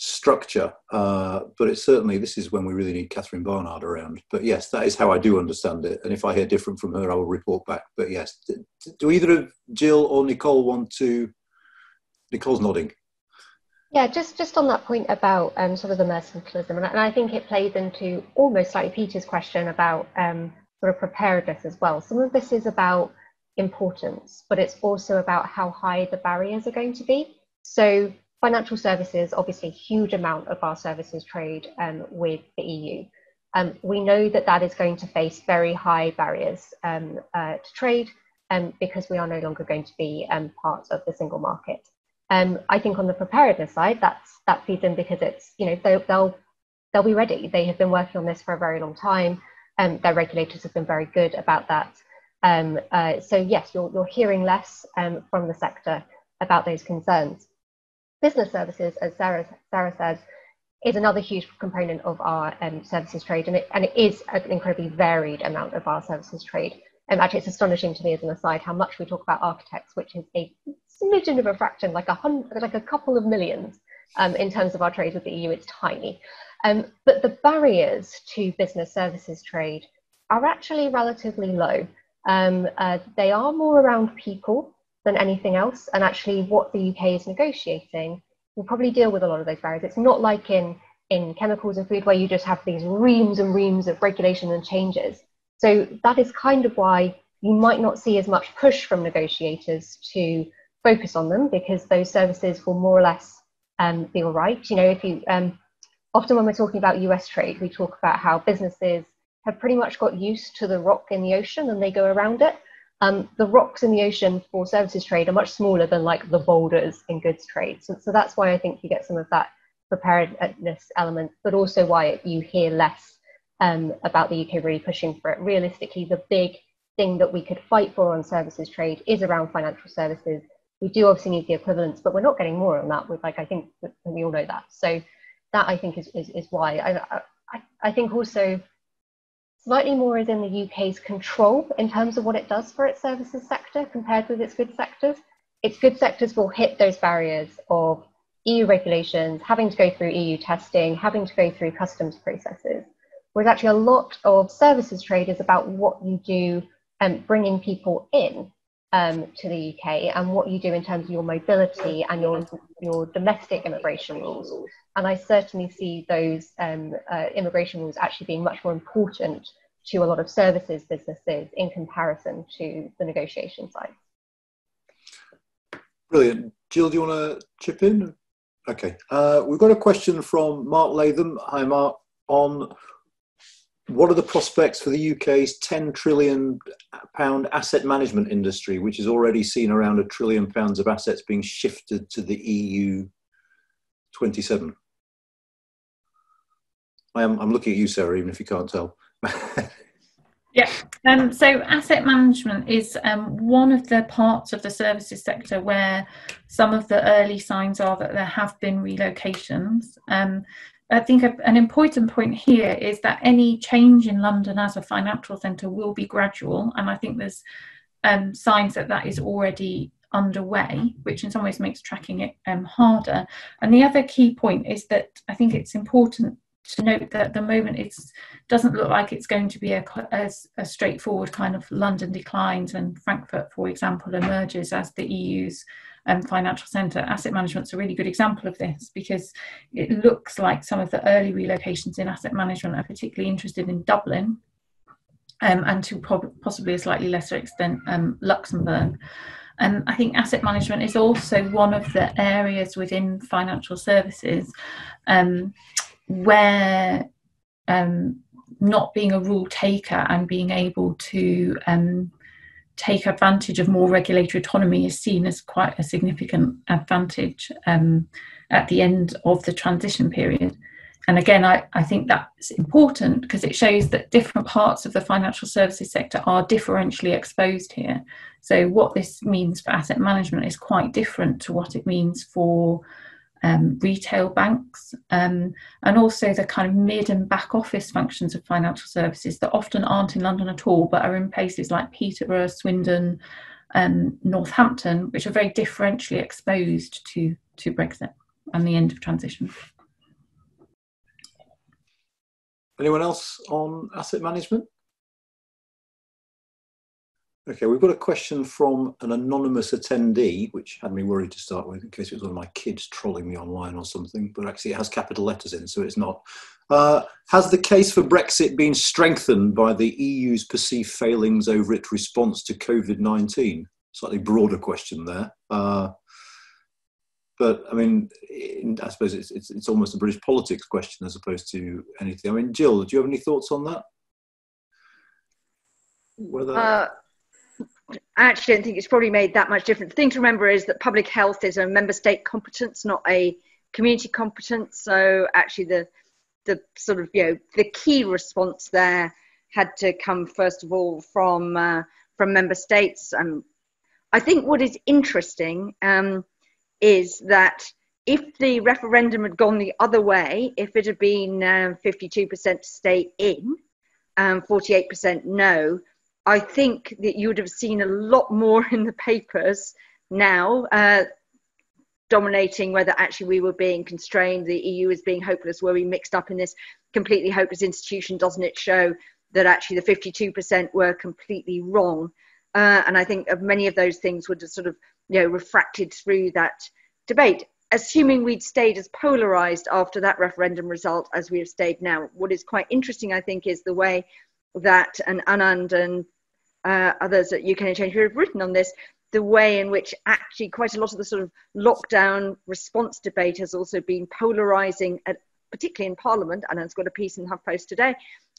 S1: structure. Uh, but it's certainly this is when we really need Catherine Barnard around. But yes, that is how I do understand it. And if I hear different from her, I will report back. But yes, do, either of Jill or Nicole want to? Nicole's nodding.
S3: Yeah, just just on that point about um, sort of the mercantilism, and, and I think it plays into almost like Peter's question about um, sort of preparedness as well. Some of this is about importance, but it's also about how high the barriers are going to be. So financial services, obviously, huge amount of our services trade um, with the EU. Um, we know that that is going to face very high barriers um, uh, to trade um, because we are no longer going to be um, part of the single market. Um, I think on the preparedness side, that's that feeds in because it's you know they'll they'll, they'll be ready. They have been working on this for a very long time, their regulators have been very good about that. Uh, so yes, you're you're hearing less from the sector about those concerns. Business services, as Sarah Sarah says, is another huge component of our um, services trade, and it and it is an incredibly varied amount of our services trade. And actually, it's astonishing to me as an aside how much we talk about architects, which is a smidgen of a fraction, like a hundred, like a couple of millions um, in terms of our trade with the EU. It's tiny. Um, but the barriers to business services trade are actually relatively low. Um, uh, they are more around people than anything else. And actually, what the UK is negotiating will probably deal with a lot of those barriers. It's not like in, in chemicals and food where you just have these reams and reams of regulation and changes. So that is kind of why you might not see as much push from negotiators to focus on them because those services will more or less um, be all right. You know, if you um, often when we're talking about US trade, we talk about how businesses have pretty much got used to the rock in the ocean and they go around it. Um, the rocks in the ocean for services trade are much smaller than like the boulders in goods trade. So, so that's why I think you get some of that preparedness element, but also why you hear less um, about the UK really pushing for it. Realistically, the big thing that we could fight for on services trade is around financial services we do obviously need the equivalence, but we're not getting more on that. Like, I think we all know that. So that I think is is, is why I, I I think also slightly more is in the UK's control in terms of what it does for its services sector compared with its goods sectors. Its goods sectors will hit those barriers of EU regulations, having to go through EU testing, having to go through customs processes. Whereas actually a lot of services trade is about what you do and bringing people in um, to the UK and what you do in terms of your mobility and your your domestic immigration rules. And I certainly see those um, uh, immigration rules actually being much more important to a lot of services businesses in comparison to the negotiation side.
S1: Brilliant. Jill, do you want to chip in? Okay. Uh, we've got a question from Mark Latham. Hi, Mark. On what are the prospects for the UK's 10 trillion pound asset management industry, which has already seen around a trillion pounds of assets being shifted to the EU 27? I am. I'm looking at you, Sarah, even if you can't tell.
S2: yeah. Um, so asset management is um, one of the parts of the services sector where some of the early signs are that there have been relocations. Um, I think an important point here is that any change in London as a financial centre will be gradual, and I think there's um, signs that that is already underway, which in some ways makes tracking it um, harder. And the other key point is that I think it's important to note that at the moment it doesn't look like it's going to be a, a, a, straightforward kind of London declines and Frankfurt, for example, emerges as the EU's um, financial centre. Asset management's a really good example of this because it looks like some of the early relocations in asset management are particularly interested in Dublin um, and to possibly a slightly lesser extent um, Luxembourg. And I think asset management is also one of the areas within financial services um, where um, not being a rule taker and being able to um, take advantage of more regulatory autonomy is seen as quite a significant advantage um, at the end of the transition period. And again, I, I think that's important because it shows that different parts of the financial services sector are differentially exposed here. So, what this means for asset management is quite different to what it means for um, retail banks, um, and also the kind of mid and back office functions of financial services that often aren't in London at all, but are in places like Peterborough, Swindon, and Northampton, which are very differentially exposed to, to Brexit and the end of transition.
S1: Anyone else on asset management? Okay, we've got a question from an anonymous attendee, which had me worried to start with in case it was one of my kids trolling me online or something, but actually it has capital letters in, so it's not. Uh, has the case for Brexit been strengthened by the EU's perceived failings over its response to COVID 19? Slightly broader question there. Uh, but I mean, in, I suppose it's, it's, it's almost a British politics question as opposed to anything. I mean, Jill, do you have any thoughts on that?
S5: Whether uh, I actually don't think it's probably made that much difference. The thing to remember is that public health is a member state competence, not a community competence. So actually, the the sort of you know the key response there had to come first of all from uh, from member states. Um, I think what is interesting um, is that if the referendum had gone the other way, if it had been um, 52% to stay in, um, 48% no, I think that you would have seen a lot more in the papers now, uh, dominating whether actually we were being constrained, the EU is being hopeless, were we mixed up in this completely hopeless institution? Doesn't it show that actually the 52% were completely wrong? Uh, and I think of many of those things would have sort of, you know, refracted through that debate. Assuming we'd stayed as polarized after that referendum result as we have stayed now, what is quite interesting, I think, is the way that and Anand and uh, others at UK Change who have written on this, the way in which actually quite a lot of the sort of lockdown response debate has also been polarizing, at, particularly in Parliament. And it's got a piece in HuffPost today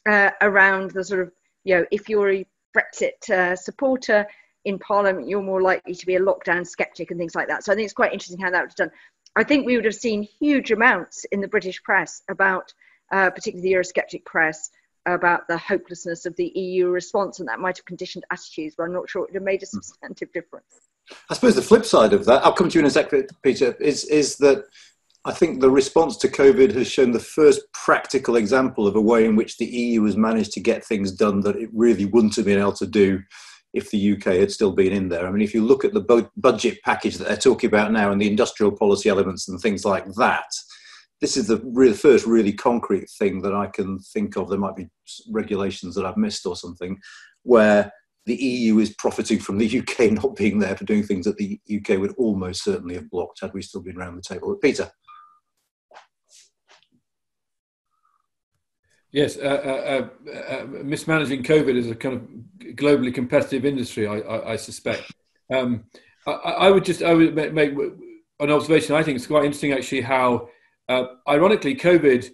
S5: uh, around the sort of, you know, if you're a Brexit uh, supporter in Parliament, you're more likely to be a lockdown skeptic and things like that. So I think it's quite interesting how that was done. I think we would have seen huge amounts in the British press about, uh, particularly the Eurosceptic press, about the hopelessness of the EU response, and that might have conditioned attitudes, but I'm not sure it would have made a hmm. substantive difference.
S1: I suppose the flip side of that, I'll come to you in a second, Peter, is, is that I think the response to COVID has shown the first practical example of a way in which the EU has managed to get things done that it really wouldn't have been able to do if the UK had still been in there. I mean, if you look at the budget package that they're talking about now and the industrial policy elements and things like that, this is the really, first really concrete thing that I can think of. There might be regulations that I've missed or something where the EU is profiting from the UK not being there for doing things that the UK would almost certainly have blocked had we still been around the table. Peter.
S4: Yes, uh, uh, uh, uh mismanaging COVID is a kind of globally competitive industry, I, I, I suspect. Um, I, I, would just I would make, make an observation. I think it's quite interesting actually how uh, ironically, COVID,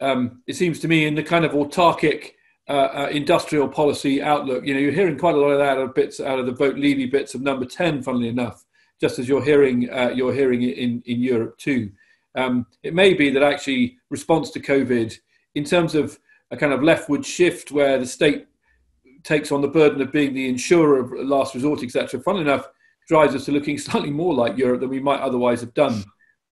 S4: um, it seems to me, in the kind of autarkic uh, uh, industrial policy outlook, you know, you're hearing quite a lot of that out of bits out of the Vote Leave bits of number 10, funnily enough, just as you're hearing, uh, you're hearing in, in Europe too. Um, it may be that actually response to COVID in terms of a kind of leftward shift where the state takes on the burden of being the insurer of last resort, etc., fun enough, drives us to looking slightly more like Europe than we might otherwise have done.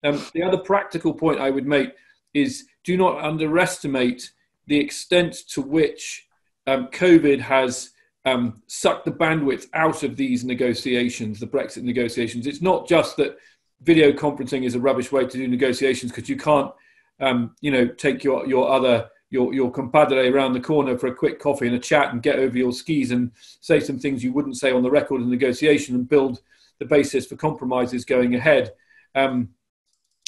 S4: Um, the other practical point I would make is do not underestimate the extent to which um, COVID has um, sucked the bandwidth out of these negotiations, the Brexit negotiations. It's not just that video conferencing is a rubbish way to do negotiations because you can't, um, you know, take your your other your your compadre around the corner for a quick coffee and a chat and get over your skis and say some things you wouldn't say on the record in negotiation and build the basis for compromises going ahead. Um,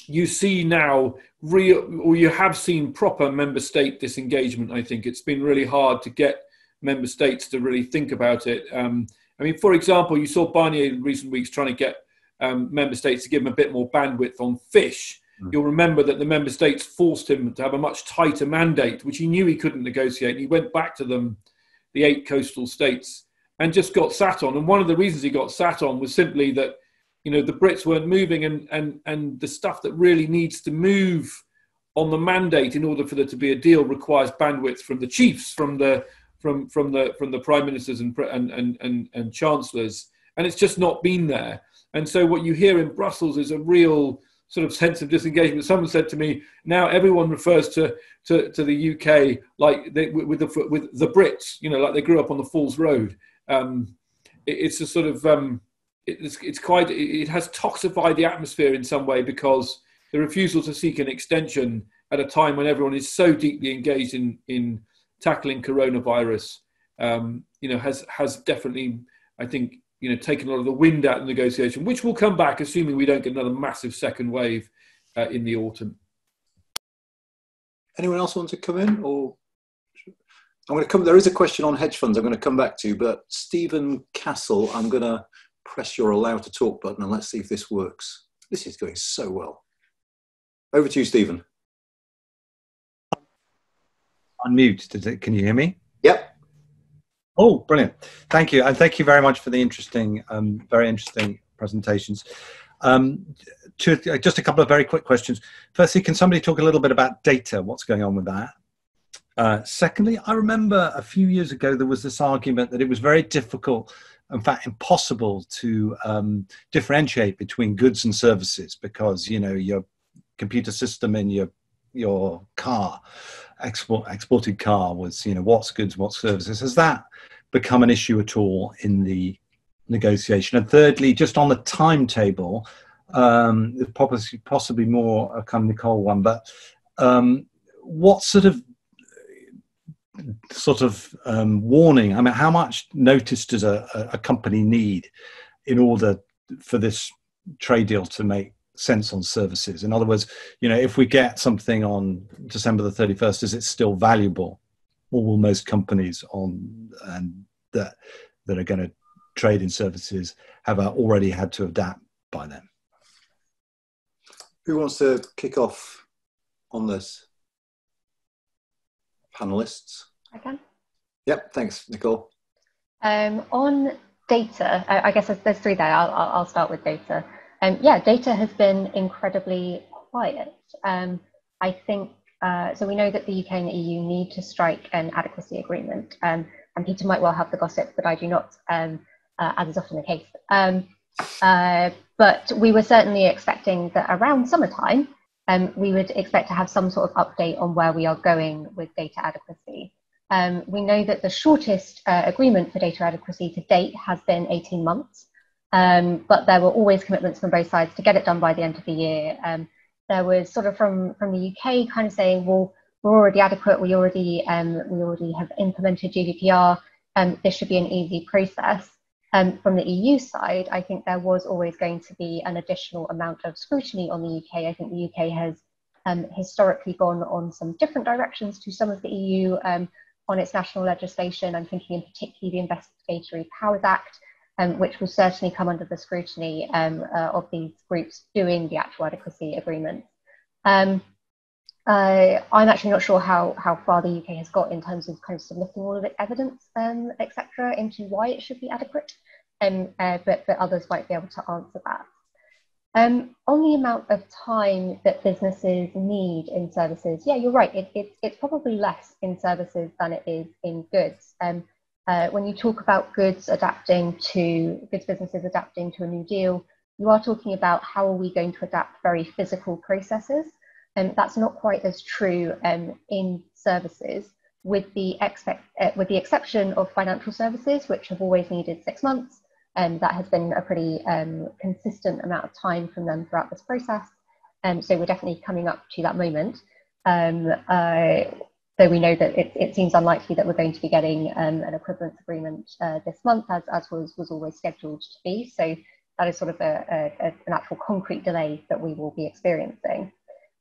S4: you see now real, or you have seen proper member state disengagement. I think it's been really hard to get member states to really think about it. Um, I mean, for example, you saw Barnier in recent weeks trying to get um, member states to give him a bit more bandwidth on fish. Mm. You'll remember that the member states forced him to have a much tighter mandate, which he knew he couldn't negotiate. He went back to them, the eight coastal states, and just got sat on. And one of the reasons he got sat on was simply that, you know, the Brits weren't moving, and and and the stuff that really needs to move on the mandate in order for there to be a deal requires bandwidth from the chiefs, from the from from the from the prime ministers and and and and, and chancellors, and it's just not been there. And so what you hear in Brussels is a real sort of sense of disengagement. Someone said to me, now everyone refers to to, to the UK like they, with the with the Brits, you know, like they grew up on the Falls Road. Um, it, it's a sort of um, it's it's quite it has toxified the atmosphere in some way because the refusal to seek an extension at a time when everyone is so deeply engaged in in tackling coronavirus, um, you know, has has definitely, I think, you know, taken a lot of the wind out of negotiation, which will come back, assuming we don't get another massive second wave uh, in the autumn.
S1: Anyone else want to come in, or I'm going to come. There is a question on hedge funds. I'm going to come back to, but Stephen Castle, I'm going to press your allow to talk button and let's see if this works. This is going so well. Over to you, Stephen
S7: unmute. Can you hear me?
S1: Yep.
S7: Oh, brilliant. Thank you. And thank you very much for the interesting, um, very interesting presentations. Um, to, just a couple of very quick questions. Firstly, can somebody talk a little bit about data? What's going on with that? Uh, secondly, I remember a few years ago there was this argument that it was very difficult, in fact, impossible to um, differentiate between goods and services because you know your computer system in your your car export, exported car was, you know, what's goods, what services. Has that become an issue at all in the negotiation? And thirdly, just on the timetable, um, possibly, possibly more a kind of Nicole one, but um, what sort of sort of um, warning? I mean, how much notice does a, a company need in order for this trade deal to make sense on services. In other words, you know, if we get something on December the 31st, is it still valuable? Or will most companies on and that that are going to trade in services have already had to adapt by then?
S1: Who wants to kick off on this? Panelists?
S3: I can.
S1: Yep, thanks, Nicole.
S3: Um, on data, I, I guess there's, there's, three there. I'll, I'll start with data. Um, yeah, data has been incredibly quiet. Um, I think uh, so. We know that the UK and the EU need to strike an adequacy agreement, um, and Peter might well have the gossip, but I do not, um, uh, as is often the case. Um, uh, but we were certainly expecting that around summertime, um, we would expect to have some sort of update on where we are going with data adequacy. we know that the shortest uh, agreement for data adequacy to date has been 18 months. Um, but there were always commitments from both sides to get it done by the end of the year. Um, there was sort of from from the UK kind of saying, well, we're already adequate. We already um, we already have implemented GDPR. Um, this should be an easy process. Um, from the EU side, I think there was always going to be an additional amount of scrutiny on the UK. I think the UK has um, historically gone on some different directions to some of the EU um, on its national legislation. I'm thinking in particular the Investigatory Powers Act, um, which will certainly come under the scrutiny um, uh, of these groups doing the actual adequacy agreement. Uh, I'm actually not sure how, how far the UK has got in terms of kind of submitting all of its evidence, um, etc., into why it should be adequate, um, uh, but, but others might be able to answer that. Um, on the amount of time that businesses need in services, yeah, you're right. It, it, it's probably less in services than it is in goods. Um, uh, when you talk about goods adapting to goods businesses adapting to a new deal, you are talking about how are we going to adapt very physical processes, and that's not quite as true um, in services. With the expect, uh, with the exception of financial services, which have always needed six months, and that has been a pretty um, consistent amount of time from them throughout this process. Um, so we're definitely coming up to that moment. Um, uh, though we know that it, it, seems unlikely that we're going to be getting um, an equivalence agreement uh, this month, as, as was, was always scheduled to be. So that is sort of a, a, an actual concrete delay that we will be experiencing.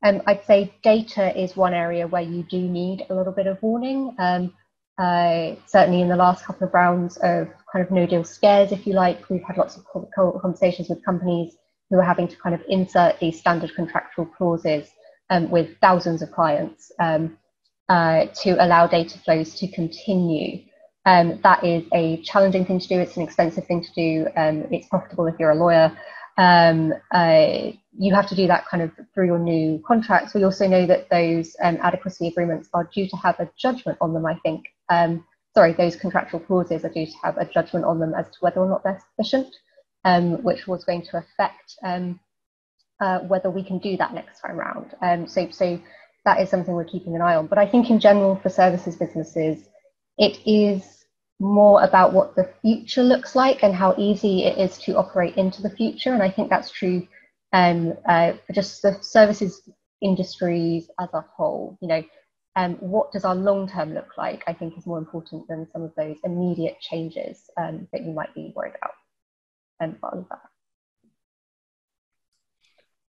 S3: Um, I'd say data is one area where you do need a little bit of warning. Um, uh, certainly in the last couple of rounds of kind of no deal scares, if you like, we've had lots of conversations with companies who are having to kind of insert these standard contractual clauses um, with thousands of clients um, uh, to allow data flows to continue. Um, that is a challenging thing to do. It's an expensive thing to do. Um, it's profitable if you're a lawyer. Um, uh, you have to do that kind of through your new contracts. We also know that those um, adequacy agreements are due to have a judgment on them, I think, um, sorry, those contractual clauses are due to have a judgment on them as to whether or not they're sufficient, um, which was going to affect um, uh, whether we can do that next time round. Um, so, so that is something we're keeping an eye on. But I think in general for services businesses, it is more about what the future looks like and how easy it is to operate into the future. And I think that's true um, uh, for just the services industries as a whole. You know, um, what does our long term look like, I think is more important than some of those immediate changes um, that you might be worried about. And um, that.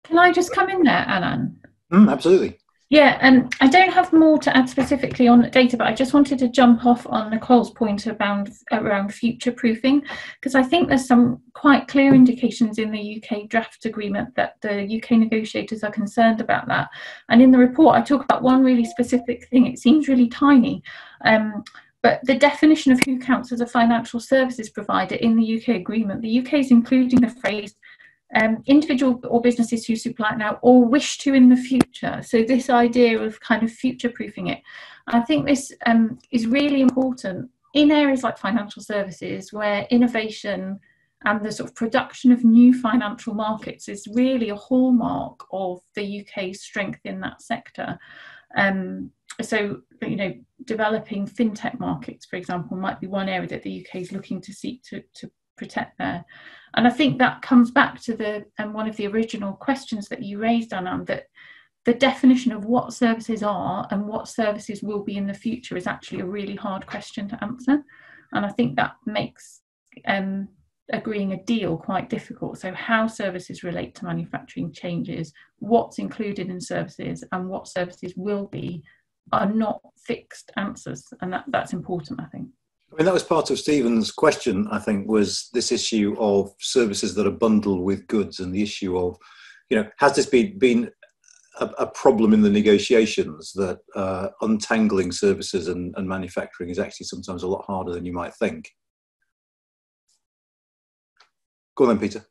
S2: Can I just come in there, Anand?
S1: Mm, absolutely.
S2: Yeah, and I don't have more to add specifically on data, but I just wanted to jump off on Nicole's point around around future proofing, because I think there's some quite clear indications in the UK draft agreement that the UK negotiators are concerned about that. And in the report, I talk about one really specific thing. It seems really tiny. Um, but the definition of who counts as a financial services provider in the UK agreement, the UK is including the phrase um, individual or businesses who supply it now or wish to in the future. So this idea of kind of future proofing it, I think this um, is really important in areas like financial services where innovation and the sort of production of new financial markets is really a hallmark of the UK's strength in that sector. Um, so, you know, developing fintech markets, for example, might be one area that the UK is looking to seek to, to protect there. And I think that comes back to the um, one of the original questions that you raised, Anand, that the definition of what services are and what services will be in the future is actually a really hard question to answer. And I think that makes um, agreeing a deal quite difficult. So, how services relate to manufacturing changes, what's included in services, and what services will be are not fixed answers. And that, that's important, I think.
S1: I mean, that was part of Stephen's question, I think, was this issue of services that are bundled with goods and the issue of, you know, has this been, been a, a problem in the negotiations that uh, untangling services and, and manufacturing is actually sometimes a lot harder than you might think? Go on then, Peter.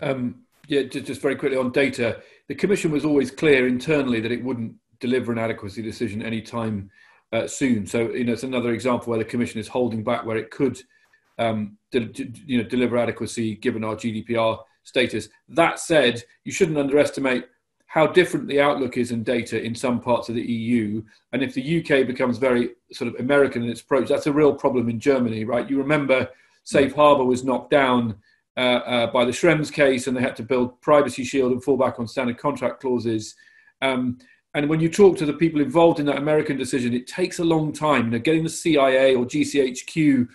S4: Um, yeah, just, just very quickly on data. The Commission was always clear internally that it wouldn't deliver an adequacy decision any time uh, soon. So you know, it's another example where the Commission is holding back where it could, um, de- you know, deliver adequacy given our GDPR status. That said, you shouldn't underestimate how different the outlook is in data in some parts of the EU. And if the UK becomes very sort of American in its approach, that's a real problem in Germany, right? You remember Safe Harbor was knocked down uh, uh, by the Schrems case, and they had to build Privacy Shield and fall back on standard contract clauses. Um, and when you talk to the people involved in that American decision, it takes a long time. You getting the CIA or GCHQ,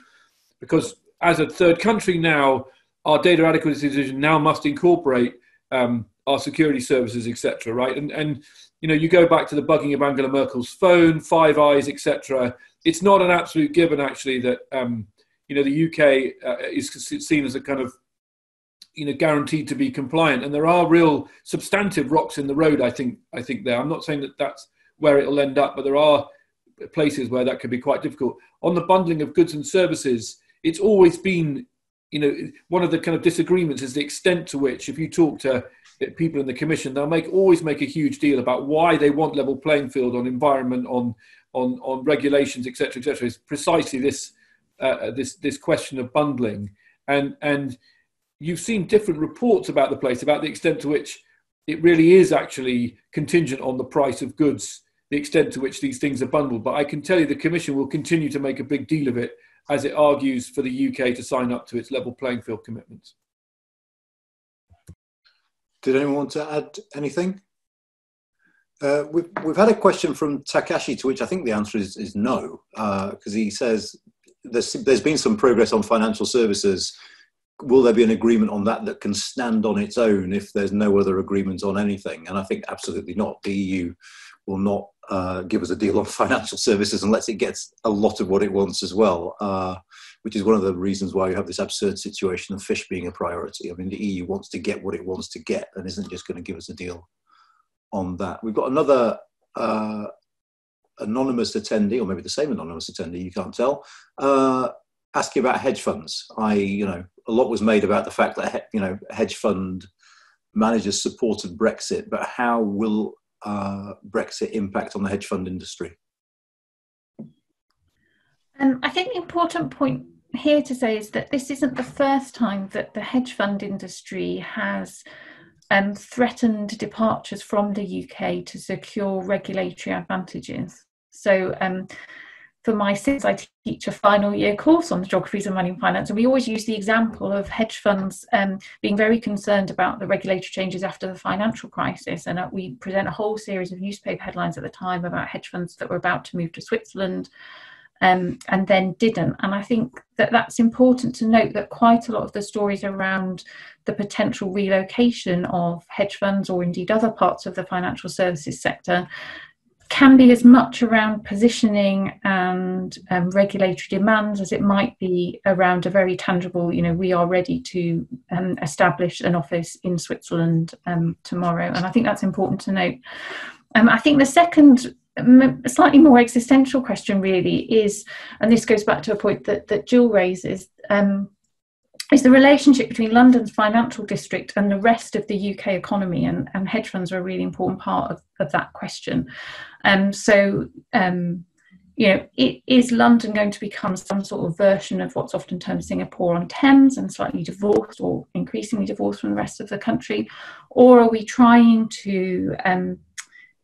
S4: because as a third country now, our data adequacy decision now must incorporate um, our security services, etc. Right? And and you know, you go back to the bugging of Angela Merkel's phone, Five Eyes, etc. It's not an absolute given, actually, that um, you know the UK uh, is seen as a kind of you know guaranteed to be compliant and there are real substantive rocks in the road i think i think there i'm not saying that that's where it'll end up but there are places where that could be quite difficult on the bundling of goods and services it's always been you know, one of the kind of disagreements is the extent to which, if you talk to people in the commission, they'll make always make a huge deal about why they want level playing field on environment, on on on regulations, etc., etc. Is precisely this uh, this this question of bundling, and and you've seen different reports about the place about the extent to which it really is actually contingent on the price of goods, the extent to which these things are bundled. But I can tell you the Commission will continue to make a big deal of it as it argues for the UK to sign up to its level playing field commitments.
S1: Did anyone want to add anything? Uh, we've, we've had a question from Takashi to which I think the answer is, is no, because uh, he says there's, there's been some progress on financial services will there be an agreement on that that can stand on its own if there's no other agreement on anything? And I think absolutely not. The EU will not uh, give us a deal on financial services unless it gets a lot of what it wants as well, uh, which is one of the reasons why you have this absurd situation of fish being a priority. I mean, the EU wants to get what it wants to get and isn't just going to give us a deal on that. We've got another uh, anonymous attendee, or maybe the same anonymous attendee, you can't tell, uh, asking about hedge funds. I, you know, a lot was made about the fact that you know hedge fund managers supported Brexit, but how will uh, Brexit impact on the hedge fund industry?
S2: Um, I think the important point here to say is that this isn't the first time that the hedge fund industry has um, threatened departures from the UK to secure regulatory advantages. So, um, for my sins, I teach a final year course on the geographies of money and finance, and we always use the example of hedge funds um, being very concerned about the regulatory changes after the financial crisis. And uh, we present a whole series of newspaper headlines at the time about hedge funds that were about to move to Switzerland um, and then didn't. And I think that that's important to note that quite a lot of the stories around the potential relocation of hedge funds or indeed other parts of the financial services sector can be as much around positioning and um, regulatory demands as it might be around a very tangible, you know, we are ready to um, establish an office in Switzerland um, tomorrow. And I think that's important to note. Um, I think the second slightly more existential question really is, and this goes back to a point that, that Jill raises, um, is the relationship between London's financial district and the rest of the UK economy, and, and hedge funds are a really important part of, of that question. Um, so, um, you know, it, is London going to become some sort of version of what's often termed Singapore on Thames and slightly divorced or increasingly divorced from the rest of the country? Or are we trying to um,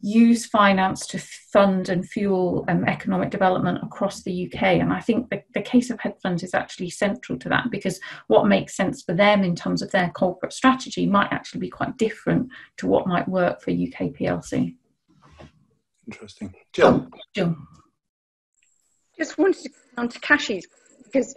S2: use finance to fund and fuel um, economic development across the UK. And I think the, the case of hedge funds is actually central to that because what makes sense for them in terms of their corporate strategy might actually be quite different to what might work for UK PLC.
S1: Interesting. Jill.
S2: Jill.
S5: Just wanted to come on to Kashi's because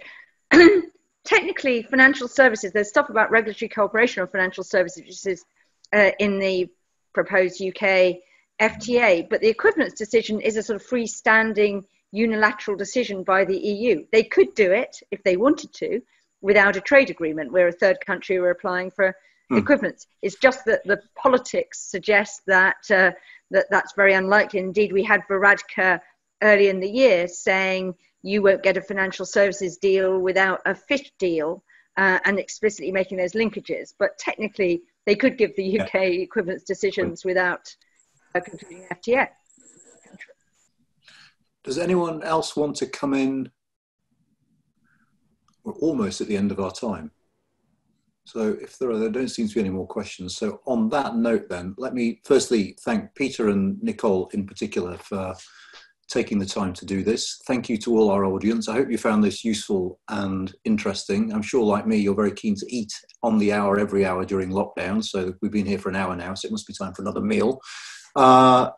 S5: technically financial services, there's stuff about regulatory cooperation on financial services, which is uh, in the proposed UK FTA, but the equivalence decision is a sort of freestanding unilateral decision by the EU. They could do it if they wanted to without a trade agreement. We're a third country, we're applying for hmm. equivalence. It's just that the politics suggest that, uh, that that's very unlikely. Indeed, we had Varadkar early in the year saying you won't get a financial services deal without a fish deal uh, and explicitly making those linkages. But technically, they could give the UK yeah. equivalence decisions without FTA.
S1: Does anyone else want to come in? We're almost at the end of our time. So if there are, there don't seem to be any more questions. So on that note then, let me firstly thank Peter and Nicole in particular for taking the time to do this. Thank you to all our audience. I hope you found this useful and interesting. I'm sure like me, you're very keen to eat on the hour every hour during lockdown. So we've been here for an hour now, so it must be time for another meal. Uh,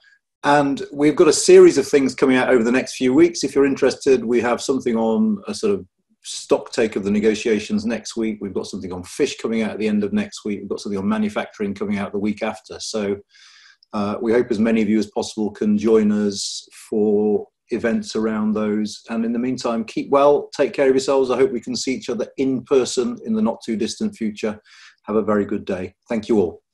S1: and we've got a series of things coming out over the next few weeks. If you're interested, we have something on a sort of stock take of the negotiations next week. We've got something on fish coming out at the end of next week. We've got something on manufacturing coming out the week after. So uh, we hope as many of you as possible can join us for events around those. And in the meantime, keep well, take care of yourselves. I hope we can see each other in person in the not too distant future. Have a very good day. Thank you all.